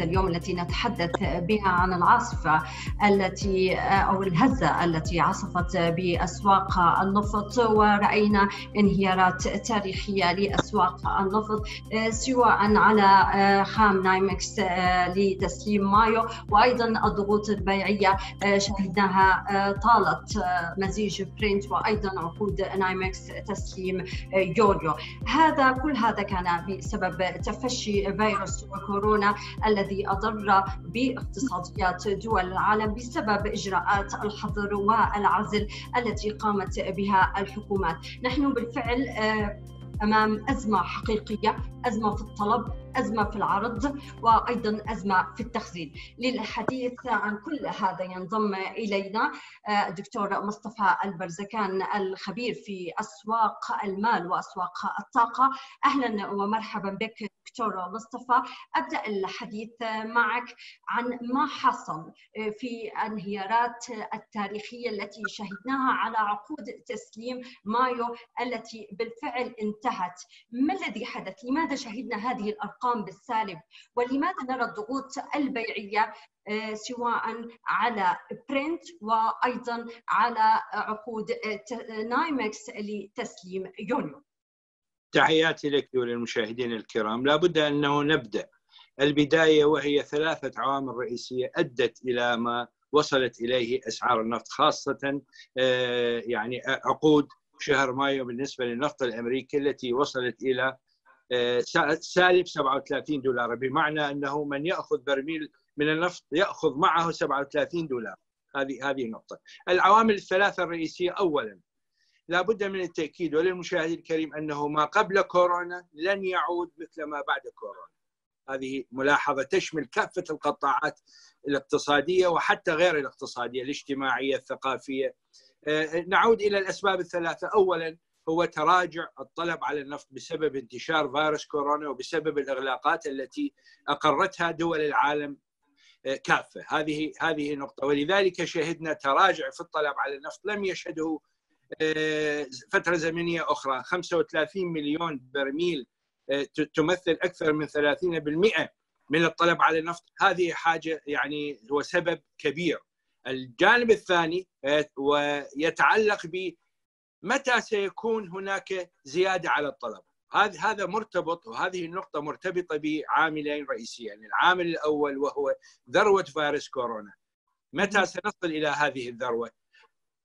هذا اليوم التي نتحدث بها عن العاصفة التي أو الهزة التي عصفت بأسواق النفط. ورأينا انهيارات تاريخية لأسواق النفط سواء على خام نايمكس لتسليم مايو. وأيضا الضغوط البيعية شهدناها طالت مزيج برينت وأيضا عقود نايمكس تسليم يوليو هذا كل هذا كان بسبب تفشي فيروس كورونا الذي أضر باقتصاديات دول العالم بسبب إجراءات الحظر والعزل التي قامت بها الحكومات. نحن بالفعل آه، أمام أزمة حقيقية، أزمة في الطلب، أزمة في العرض وأيضا أزمة في التخزين. للحديث عن كل هذا ينضم الدكتور آه، مصطفى البرزكان الخبير في أسواق المال وأسواق الطاقة. أهلا ومرحبا بك دكتور مصطفى أبدأ الحديث معك عن ما حصل في انهيارات التاريخية التي شهدناها على عقود تسليم مايو التي بالفعل انتهت ما الذي حدث لماذا شهدنا هذه الأرقام بالسالب. ولماذا نرى الضغوط البيعية سواء على برنت وأيضا على عقود نايمكس لتسليم يونيو؟ تحياتي لك وللمشاهدين الكرام. لابد أنه نبدأ. البداية وهي ثلاثة عوامل رئيسية أدت إلى ما وصلت إليه أسعار النفط خاصة آه، يعني عقود شهر مايو بالنسبة للنفط الأمريكي التي وصلت إلى آه، سالب 37 دولار بمعنى أنه من يأخذ برميل من النفط يأخذ معه 37 دولار هذه هذه النقطة العوامل الثلاثة الرئيسية أولا لابد من التأكيد وللمشاهد الكريم أنه ما قبل كورونا لن يعود مثل ما بعد كورونا. هذه ملاحظة تشمل كافة القطاعات الاقتصادية وحتى غير الاقتصادية، الاجتماعية، الثقافية. آه، نعود إلى الأسباب الثلاثة، اولا هو تراجع الطلب على النفط بسبب انتشار فيروس كورونا وبسبب الإغلاقات التي أقرتها دول العالم آه، كافة، هذه هذه نقطة. ولذلك شهدنا تراجع في الطلب على النفط لم يشهده آه، فترة زمنية أخرى. 35 مليون برميل آه، تمثل أكثر من 30% من الطلب على النفط. هذه حاجة يعني هو سبب كبير. الجانب الثاني ويتعلق ب متى سيكون هناك زيادة على الطلب؟ هذا هذا مرتبط وهذه النقطة مرتبطة بعاملين رئيسيين. العامل الأول وهو ذروة فيروس كورونا. متى سنصل إلى هذه الذروة؟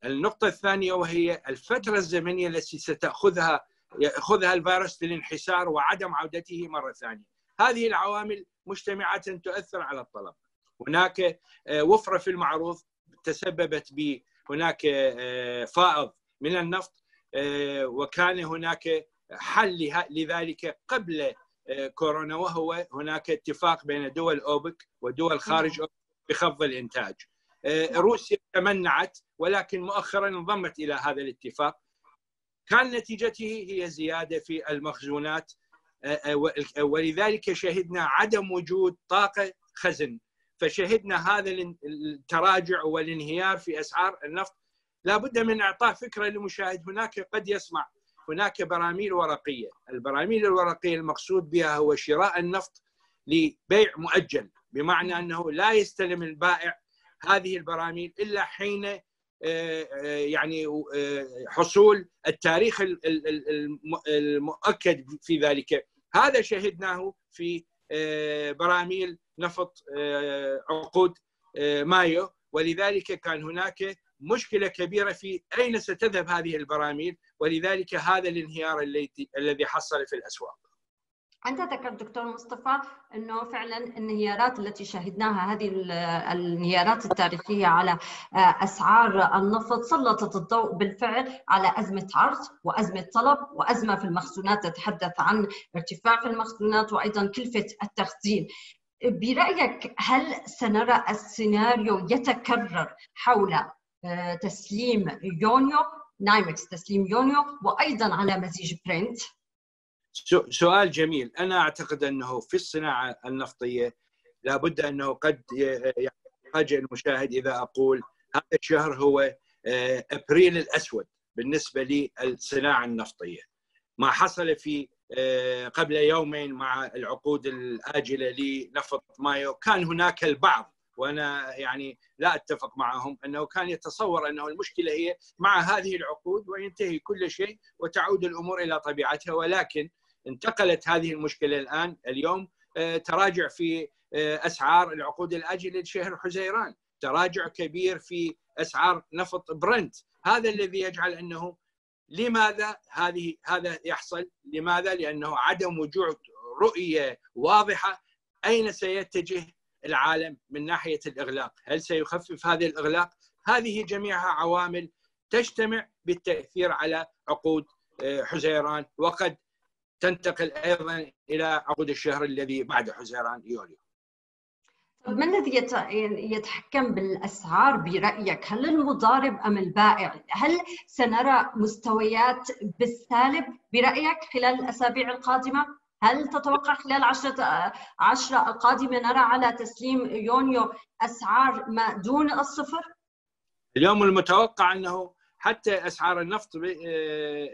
النقطة الثانية وهي الفترة الزمنية التي ستأخذها يأخذها الفيروس للانحسار وعدم عودته مرة ثانية. هذه العوامل مجتمعة تؤثر على الطلب. هناك آه، وفرة في المعروض تسببت ب هناك آه، فائض من النفط آه، وكان هناك حل لذلك قبل كورونا وهو هناك اتفاق بين دول أوبك ودول خارج أوبك بخفض الإنتاج. روسيا تمنعت ولكن مؤخرا انضمت إلى هذا الاتفاق. كان نتيجته هي زيادة في المخزونات ولذلك شهدنا عدم وجود طاقة خزن. فشهدنا هذا التراجع والانهيار في أسعار النفط لابد من إعطاء فكرة للمشاهد. هناك قد يسمع. هناك براميل ورقية. البراميل الورقية المقصود بها هو شراء النفط لبيع مؤجل بمعنى أنه لا يستلم البائع هذه البراميل إلا حين آه، آه، يعني آه، حصول التاريخ المؤكد في ذلك. هذا شهدناه في براميل نفط عقود مايو. ولذلك كان هناك مشكلة كبيرة في أين ستذهب هذه البراميل ولذلك هذا الانهيار الذي حصل في الأسواق. أنت ذكرت دكتور مصطفى أنه فعلا الانهيارات التي شهدناها هذه الانهيارات التاريخية على آه، أسعار النفط سلطت الضوء بالفعل على أزمة عرض وأزمة طلب وأزمة في المخزونات تتحدث عن ارتفاع في المخزونات وأيضا كلفة التخزين. برأيك هل سنرى السيناريو يتكرر حول تسليم يونيو نايمكس تسليم يونيو وأيضا على مزيج برنت؟ سؤال جميل أنا أعتقد أنه في الصناعة النفطية لابد أنه قد يفاجئ المشاهد إذا أقول هذا الشهر هو آه، أبريل الأسود بالنسبة للصناعة النفطية ما حصل في قبل يومين مع العقود الآجلة لنفط مايو كان هناك البعض وأنا يعني لا أتفق معهم أنه كان يتصور أنه المشكلة هي مع هذه العقود وينتهي كل شيء وتعود الأمور إلى طبيعتها ولكن انتقلت هذه المشكلة الآن اليوم آه، تراجع في آه، أسعار العقود الاجله لشهر حزيران، تراجع كبير في أسعار نفط برنت، هذا الذي يجعل أنه لماذا هذه هذا يحصل؟ لماذا؟ لأنه عدم وجود رؤية واضحة أين سيتجه العالم من ناحية الإغلاق، هل سيخفف هذا الإغلاق؟ هذه جميعها عوامل تجتمع بالتأثير على عقود آه، حزيران وقد تنتقل أيضا إلى عقود الشهر الذي بعد حزيران يوليو. طيب ما الذي يتحكم بالأسعار برأيك؟ هل المضارب أم البائع؟ هل سنرى مستويات بالسالب برأيك خلال الأسابيع القادمة؟ هل تتوقع خلال عشرة عشرة القادمة نرى على تسليم يونيو أسعار ما دون الصفر؟ اليوم المتوقع أنه حتى أسعار النفط آه،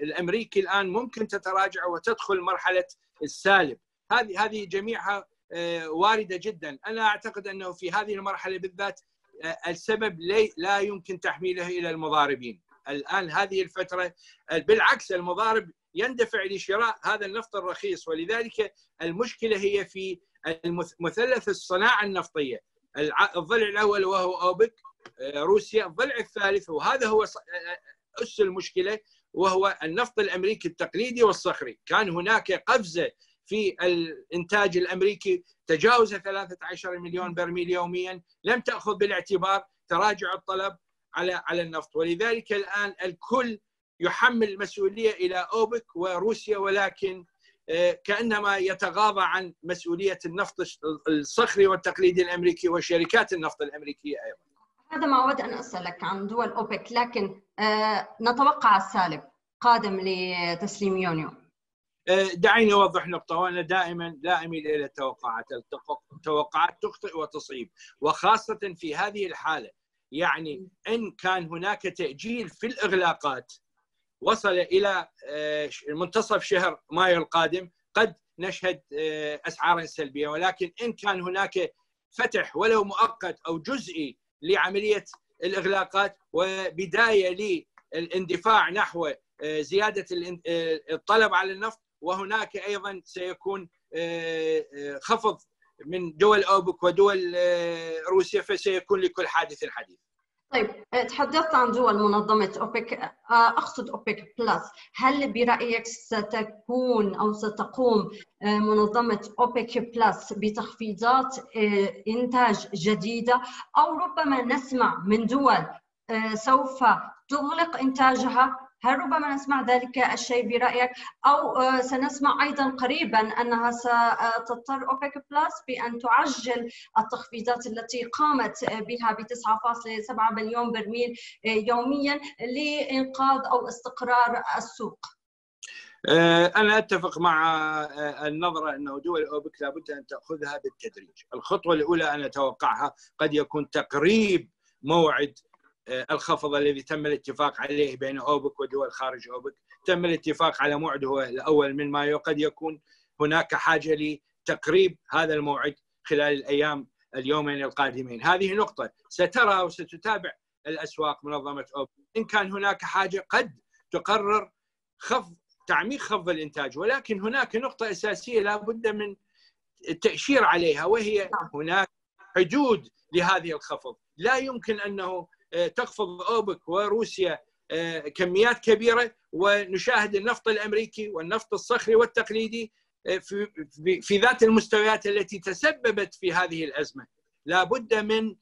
الأمريكي الآن ممكن تتراجع وتدخل مرحلة السالب. هذه هذه جميعها آه، واردة جدا. أنا أعتقد أنه في هذه المرحلة بالذات آه، السبب لا يمكن تحميله إلى المضاربين. الآن هذه الفترة بالعكس المضارب يندفع لشراء هذا النفط الرخيص. ولذلك المشكلة هي في مثلث الصناعة النفطية. الضلع الأول وهو أوبك آه، روسيا الضلع الثالث وهذا هو آه، أس المشكلة وهو النفط الأمريكي التقليدي والصخري. كان هناك قفزة في الإنتاج الأمريكي تجاوز 13 مليون برميل يوميا لم تأخذ بالاعتبار تراجع الطلب على على النفط. ولذلك الآن الكل يحمل المسؤولية إلى أوبك وروسيا ولكن آه، كأنما يتغاضى عن مسؤولية النفط الصخري والتقليدي الأمريكي وشركات النفط الأمريكية أيضا. هذا ما أود أن أسألك عن دول أوبك لكن آه، نتوقع السالب قادم لتسليم يونيو. آه، دعيني أوضح نقطة وأنا دائما لا اميل إلى التوقعات، التوقعات تخطئ وتصيب وخاصة في هذه الحالة يعني إن كان هناك تأجيل في الإغلاقات وصل إلى آه، منتصف شهر مايو القادم قد نشهد آه، أسعارا سلبية ولكن إن كان هناك فتح ولو مؤقت أو جزئي لعملية الإغلاقات وبداية للإندفاع نحو آه، زيادة الطلب على النفط وهناك أيضا سيكون خفض من دول أوبك ودول روسيا فسيكون لكل حادث حديث. طيب تحدثت عن دول منظمة أوبك آه، أقصد أوبك بلس. هل برأيك ستكون أو ستقوم آه، منظمة أوبك بلس بتخفيضات آه، إنتاج جديدة؟ أو ربما نسمع من دول سوف تغلق إنتاجها؟ هل ربما نسمع ذلك الشيء برأيك أو آه، سنسمع أيضا قريبا أنها ستضطر أوبك بلس بأن تعجل التخفيضات التي قامت بها ب 9.7 مليون برميل آه، يوميا لإنقاذ أو استقرار السوق. آه، أنا أتفق مع النظرة أنه دول أوبك لابد أن تأخذها بالتدريج. الخطوة الأولى أنا أتوقعها قد يكون تقريب موعد الخفض الذي تم الاتفاق عليه بين أوبك ودول خارج أوبك. تم الاتفاق على موعد هو الأول من مايو. قد يكون هناك حاجة لتقريب هذا الموعد خلال الأيام اليومين القادمين. هذه نقطة. سترى وستتابع الأسواق منظمة أوبك. إن كان هناك حاجة قد تقرر خفض تعميق خفض الإنتاج. ولكن هناك نقطة أساسية لا بد من التأشير عليها وهي نعم. هناك حدود لهذه الخفض. لا يمكن أنه آه، تخفض اوبك وروسيا آه، كميات كبيرة ونشاهد النفط الأمريكي والنفط الصخري والتقليدي آه، في في ذات المستويات التي تسببت في هذه الأزمة. لابد من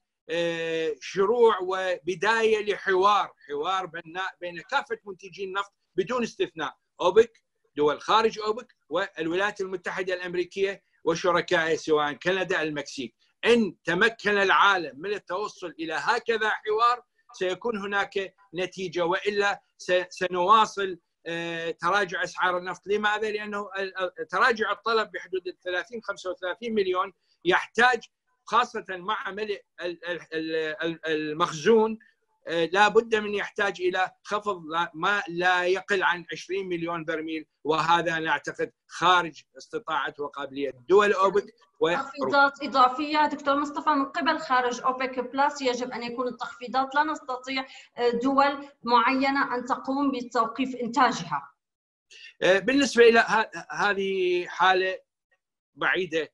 شروع وبداية لحوار حوار بناء بين كافة منتجي النفط بدون استثناء. أوبك دول خارج أوبك والولايات المتحدة الأمريكية وشركائها سواء كندا المكسيك. إن تمكن العالم من التوصل إلى هكذا حوار سيكون هناك نتيجة وإلا سنواصل آه، تراجع أسعار النفط، لماذا؟ لأنه تراجع الطلب بحدود 30 35 مليون يحتاج خاصة مع ملء المخزون لا بد من يحتاج إلى خفض ما لا يقل عن 20 مليون برميل وهذا نعتقد خارج استطاعة وقابلية دول أوبك تخفيضات إضافية. دكتور مصطفى من قبل خارج أوبك بلس يجب أن يكون التخفيضات. لا نستطيع دول معينة أن تقوم بتوقيف إنتاجها. بالنسبة إلى هذه حالة بعيدة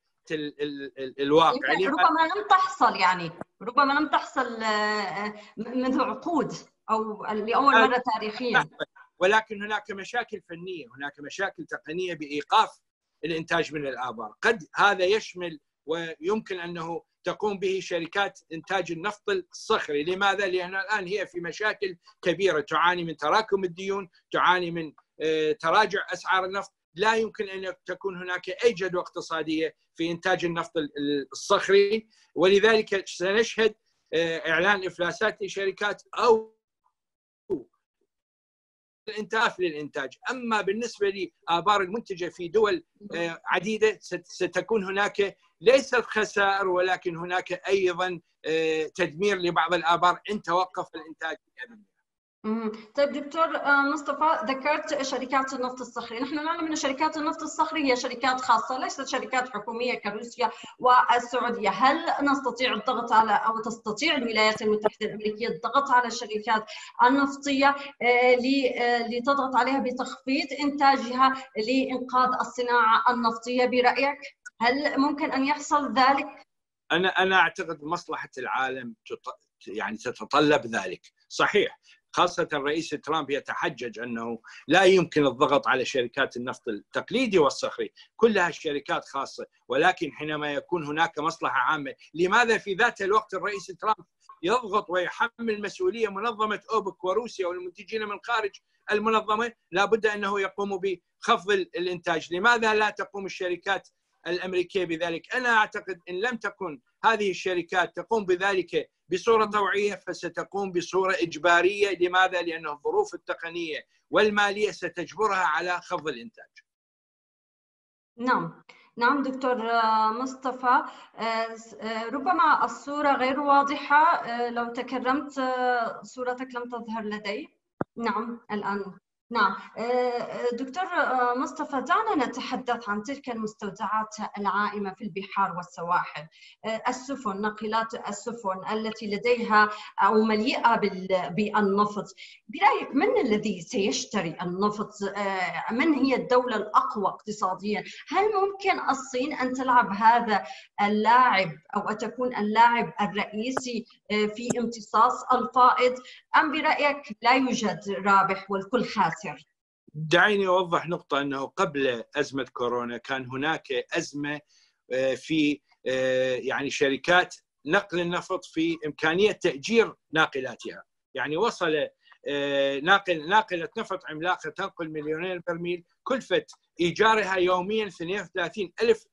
الواقع. يعني ربما لم تحصل يعني. ربما لم تحصل آه، منذ عقود أو لأول مرة تاريخيا. ولكن هناك مشاكل فنية هناك مشاكل تقنية بإيقاف الإنتاج من الآبار. قد هذا يشمل ويمكن أنه تقوم به شركات إنتاج النفط الصخري، لماذا؟ لأن الآن هي في مشاكل كبيرة. تعاني من تراكم الديون، تعاني من آه، تراجع أسعار النفط، لا يمكن أن تكون هناك أي جدوى اقتصادية في إنتاج النفط الصخري. ولذلك سنشهد آه، إعلان إفلاسات لشركات أو الإنتاف للإنتاج، أما بالنسبة لآبار المنتجة في دول آه، عديدة ستكون هناك ليست خسائر ولكن هناك أيضا آه، تدمير لبعض الآبار إن توقف الإنتاج. طيب دكتور آه، مصطفى ذكرت شركات النفط الصخري، نحن نعلم أن شركات النفط الصخري هي شركات خاصة ليست شركات حكومية كروسيا والسعودية، هل نستطيع الضغط على أو تستطيع الولايات المتحدة الأمريكية الضغط على الشركات النفطية آه، آه، لتضغط عليها بتخفيض إنتاجها لإنقاذ الصناعة النفطية؟ برأيك؟ هل ممكن أن يحصل ذلك؟ أنا أنا أعتقد مصلحة العالم يعني تتطلب ذلك، صحيح. خاصة الرئيس ترامب يتحجج أنه لا يمكن الضغط على شركات النفط التقليدي والصخري كلها شركات خاصة ولكن حينما يكون هناك مصلحة عامة لماذا في ذات الوقت الرئيس ترامب يضغط ويحمل مسؤولية منظمة أوبك وروسيا والمنتجين من خارج المنظمة؟ لابد أنه يقوم بخفض الإنتاج. لماذا لا تقوم الشركات الأمريكية بذلك؟ أنا أعتقد إن لم تكن هذه الشركات تقوم بذلك بصورة طوعية فستقوم بصورة إجبارية. لماذا؟ لأن الظروف التقنية والمالية ستجبرها على خفض الإنتاج. نعم. نعم دكتور مصطفى ربما الصورة غير واضحة. لو تكرمت صورتك لم تظهر لدي. نعم الآن نعم. آه، آه، دكتور آه، مصطفى دعنا نتحدث عن تلك المستودعات العائمة في البحار والسواحل. السفن ناقلات السفن التي لديها أو مليئة بالنفط. برأيك من الذي سيشتري النفط؟ من هي الدولة الأقوى اقتصاديا؟ هل ممكن الصين أن تلعب هذا اللاعب أو تكون اللاعب الرئيسي في امتصاص الفائض؟ أم برأيك لا يوجد رابح والكل خاسر؟ دعيني أوضح نقطة أنه قبل أزمة كورونا كان هناك أزمة آه، في آه، يعني شركات نقل النفط في إمكانية تأجير ناقلاتها. يعني وصل آه، ناقل ناقلة نفط عملاقة تنقل مليونين برميل كلفة إيجارها يوميا 32 ألف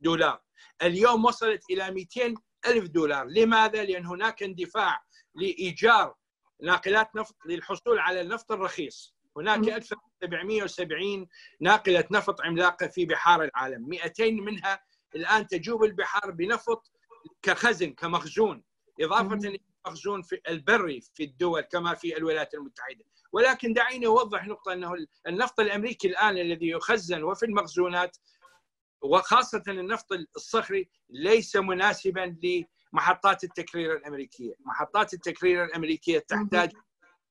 دولار. اليوم وصلت إلى 200 ألف دولار. لماذا؟ لأن هناك اندفاع لإيجار ناقلات نفط للحصول على النفط الرخيص. هناك أكثر من 770 ناقلة نفط عملاقة في بحار العالم. 200 منها الآن تجوب البحار بنفط كخزن كمخزون إضافة مخزون في البري في الدول كما في الولايات المتحدة. ولكن دعيني أوضح نقطة أنه النفط الأمريكي الآن الذي يخزن وفي المخزونات وخاصة النفط الصخري ليس مناسبا لمحطات التكرير الأمريكية. محطات التكرير الأمريكية تحتاج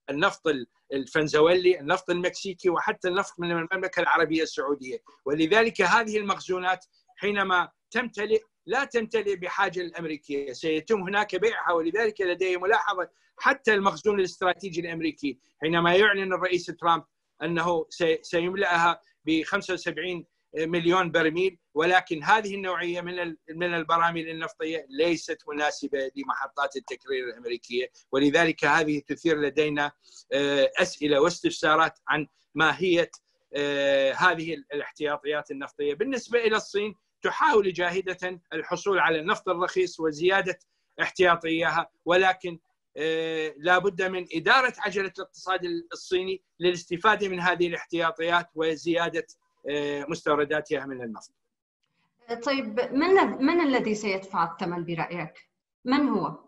النفط الفنزويلي النفط المكسيكي وحتى النفط من المملكة العربية السعودية. ولذلك هذه المخزونات حينما تمتلئ لا تمتلئ بحاجة الأمريكية. سيتم هناك بيعها ولذلك لدي ملاحظة حتى المخزون الاستراتيجي الأمريكي. حينما يعلن الرئيس ترامب أنه سيملأها ب 75 مليون برميل ولكن هذه النوعية من من البراميل النفطية ليست مناسبة لمحطات التكرير الأمريكية. ولذلك هذه تثير لدينا آه، أسئلة واستفسارات عن ماهيه آه، هذه الاحتياطيات النفطية. بالنسبة إلى الصين تحاول جاهدة الحصول على النفط الرخيص وزيادة احتياطيها ولكن آه، لا بد من إدارة عجلة الاقتصاد الصيني للاستفادة من هذه الاحتياطيات وزيادة مستورداتها من النفط طيب من من الذي سيدفع الثمن برأيك؟ من هو؟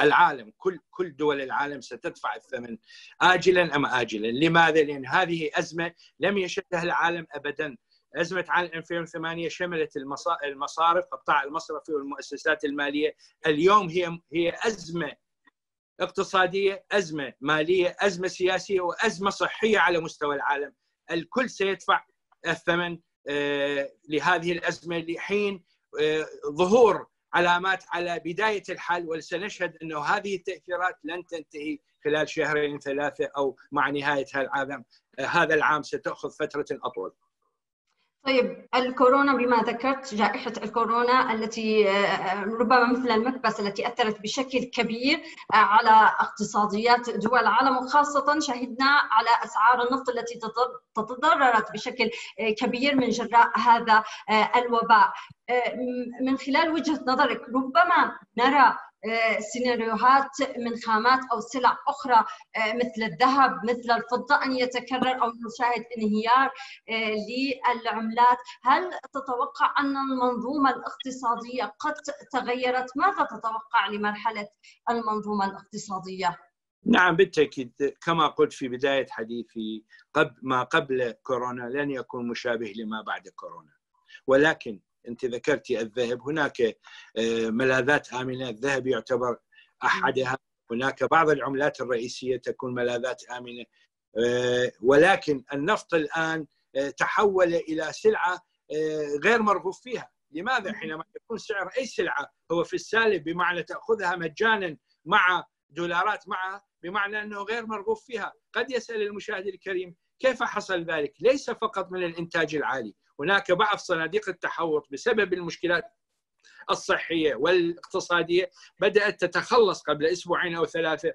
العالم كل كل دول العالم ستدفع الثمن اجلا أم اجلا، لماذا؟ لأن هذه أزمة لم يشهدها العالم ابدا. أزمة عام 2008 شملت المصارف القطاع المصرفي والمؤسسات المالية، اليوم هي هي أزمة اقتصادية، أزمة مالية، أزمة سياسية وأزمة صحية على مستوى العالم. الكل سيدفع الثمن آه، لهذه الأزمة لحين آه، ظهور علامات على بداية الحل وسنشهد أنه هذه التأثيرات لن تنتهي خلال شهرين ثلاثة أو مع نهاية هذا هذا العام ستأخذ فترة أطول. طيب الكورونا بما ذكرت جائحة الكورونا التي آه، ربما مثل المكبس التي أثرت بشكل كبير آه، على اقتصاديات دول العالم وخاصة شهدنا على أسعار النفط التي تضررت بشكل آه، كبير من جراء هذا الوباء. من خلال وجهة نظرك ربما نرى سيناريوهات من خامات أو سلع أخرى آه، مثل الذهب مثل الفضة أن يتكرر أو نشاهد انهيار آه، للعملات. هل تتوقع أن المنظومة الاقتصادية قد تغيرت؟ ماذا تتوقع لمرحلة المنظومة الاقتصادية؟ نعم بالتأكيد كما قلت في بداية حديثي قبل ما قبل كورونا لن يكون مشابه لما بعد كورونا. ولكن أنت ذكرتي الذهب. هناك آه، ملاذات آمنة. الذهب يعتبر أحدها. هناك بعض العملات الرئيسية تكون ملاذات آمنة. آه، ولكن النفط الآن آه، تحول إلى سلعة غير مرغوب فيها. لماذا؟ حينما يكون سعر أي سلعة هو في السالب بمعنى تأخذها مجانا مع دولارات معها بمعنى أنه غير مرغوب فيها. قد يسأل المشاهد الكريم كيف حصل ذلك؟ ليس فقط من الإنتاج العالي. هناك بعض صناديق التحوط بسبب المشكلات الصحية والاقتصادية بدأت تتخلص قبل أسبوعين أو ثلاثة.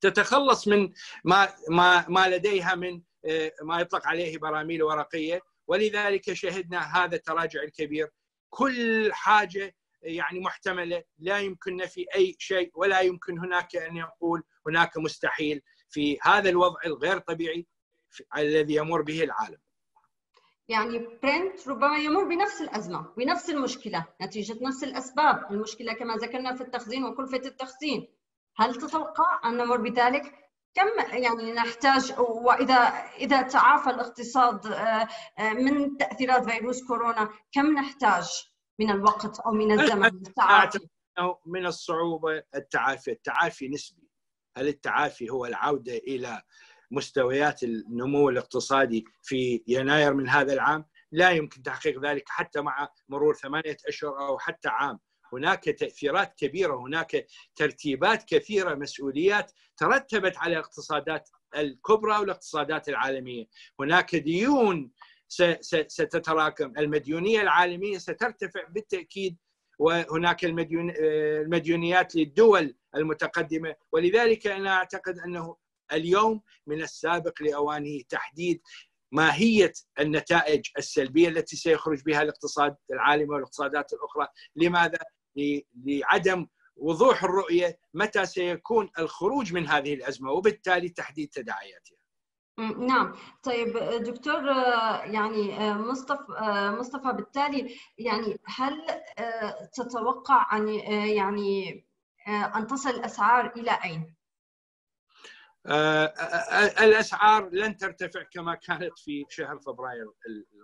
تتخلص من ما ما ما لديها من آه، ما يطلق عليه براميل ورقية. ولذلك شهدنا هذا التراجع الكبير. كل حاجة يعني محتملة. لا يمكن نفي أي شيء ولا يمكن هناك أن يقول هناك مستحيل في هذا الوضع الغير طبيعي الذي يمر به العالم. يعني برنت ربما يمر بنفس الأزمة بنفس المشكلة نتيجة نفس الأسباب المشكلة كما ذكرنا في التخزين وكلفة التخزين هل تتوقع أن نمر بذلك؟ كم يعني نحتاج وإذا إذا تعافى الاقتصاد آه، آه، من تأثيرات فيروس كورونا كم نحتاج من الوقت أو من الزمن للتعافي؟ من الصعوبة التعافي، التعافي نسبي. هل التعافي هو العودة إلى مستويات النمو الاقتصادي في يناير من هذا العام لا يمكن تحقيق ذلك حتى مع مرور ثمانية أشهر أو حتى عام. هناك تأثيرات كبيرة هناك ترتيبات كثيرة مسؤوليات ترتبت على الاقتصادات الكبرى والاقتصادات العالمية. هناك ديون ستتراكم. المديونية العالمية سترتفع بالتأكيد وهناك المديونيات للدول المتقدمة. ولذلك أنا أعتقد أنه اليوم من السابق لأوانه تحديد ماهية النتائج السلبية التي سيخرج بها الاقتصاد العالمي والاقتصادات الأخرى، لماذا؟ لعدم وضوح الرؤية متى سيكون الخروج من هذه الأزمة وبالتالي تحديد تداعياتها. نعم طيب دكتور يعني مصطفى مصطفى بالتالي يعني هل تتوقع أن يعني أن تصل الأسعار إلى أين؟ آه، آه، آه، الأسعار لن ترتفع كما كانت في شهر فبراير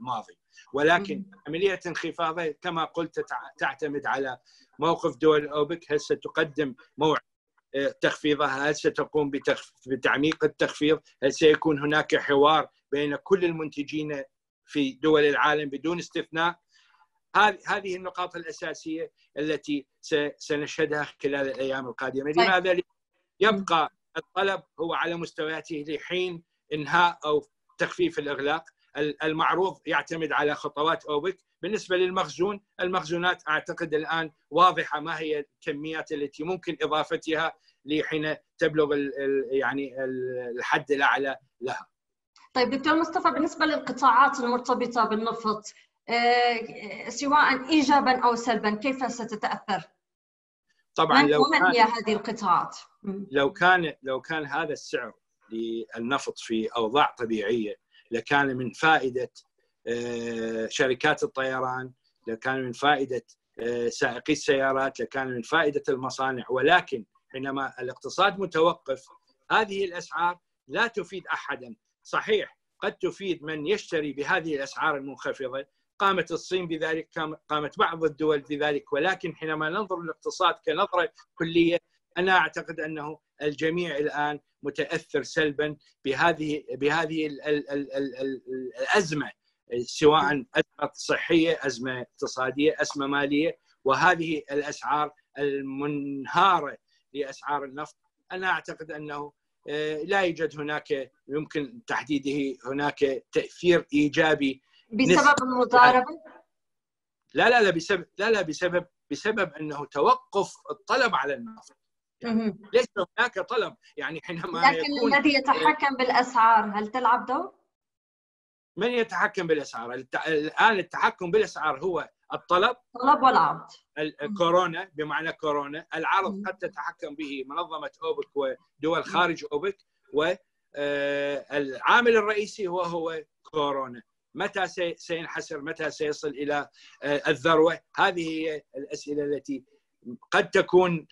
الماضي. ولكن عملية انخفاضها كما قلت تعتمد على موقف دول أوبك. هل ستقدم موعد تخفيضها؟ هل ستقوم بتعميق التخفيض؟ هل سيكون هناك حوار بين كل المنتجين في دول العالم بدون استثناء؟ هذه النقاط الأساسية التي سنشهدها خلال الأيام القادمة. طيب. لماذا؟ يبقى الطلب هو على مستوياته لحين انهاء أو تخفيف الإغلاق. المعروض يعتمد على خطوات أوبك. بالنسبة للمخزون المخزونات أعتقد الآن واضحة ما هي الكميات التي ممكن إضافتها لحين تبلغ يعني الحد الأعلى لها. طيب دكتور مصطفى بالنسبة للقطاعات المرتبطة بالنفط آه، سواء ايجابا أو سلبا كيف ستتأثر؟ طبعا لو ومن هي هذه القطاعات؟ لو كان لو كان هذا السعر للنفط في أوضاع طبيعية لكان من فائدة آه، شركات الطيران لكان من فائدة سائقي السيارات لكان من فائدة المصانع. ولكن حينما الاقتصاد متوقف هذه الأسعار لا تفيد احدا. صحيح قد تفيد من يشتري بهذه الأسعار المنخفضة قامت الصين بذلك قامت بعض الدول بذلك ولكن حينما ننظر للاقتصاد كنظرة كلية أنا أعتقد أنه الجميع الآن متأثر سلبا بهذه بهذه الأزمة سواء أزمة صحية، أزمة اقتصادية، أزمة مالية وهذه الأسعار المنهارة لأسعار النفط. أنا أعتقد أنه آه، لا يوجد هناك يمكن تحديده هناك تأثير إيجابي بسبب المضاربة؟ لا لا لا بسبب لا لا بسبب بسبب أنه توقف الطلب على النفط يعني ليس هناك طلب. يعني حينما لكن يكون الذي يتحكم بالأسعار هل تلعب دور؟ من يتحكم بالأسعار؟ الآن التحكم بالأسعار هو الطلب. الطلب والعرض. كورونا بمعنى كورونا العرض قد تتحكم به منظمة أوبك ودول خارج أوبك والعامل الرئيسي هو هو كورونا. متى سينحسر متى سيصل إلى الذروة؟ هذه هي الأسئلة التي قد تكون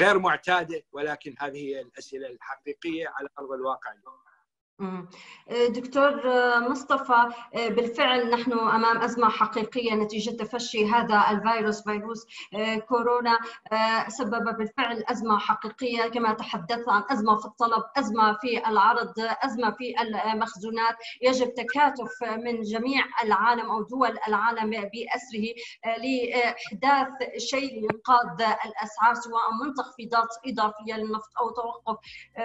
غير معتادة ولكن هذه هي الأسئلة الحقيقية على أرض الواقع. اليوم دكتور مصطفى بالفعل نحن أمام أزمة حقيقية نتيجة تفشي هذا الفيروس فيروس كورونا سبب بالفعل أزمة حقيقية. كما تحدثت عن أزمة في الطلب، أزمة في العرض، أزمة في المخزونات، يجب تكاتف من جميع العالم أو دول العالم بأسره لإحداث شيء لانقاذ الأسعار سواء من تخفيضات إضافية للنفط أو توقف.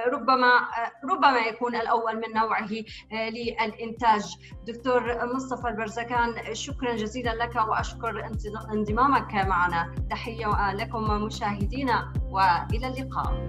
ربما ربما يكون الأول من نوعه آه، للإنتاج. دكتور مصطفى البرزكان شكرا جزيلا لك وأشكر انضمامك معنا. تحية لكم مشاهدينا وإلى اللقاء.